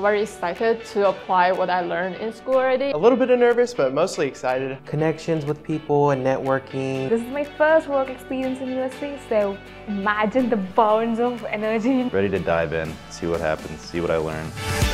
Very excited to apply what I learned in school already. A little bit of nervous, but mostly excited. Connections with people and networking. This is my first work experience in USC, so imagine the bounds of energy. Ready to dive in, see what happens, see what I learn.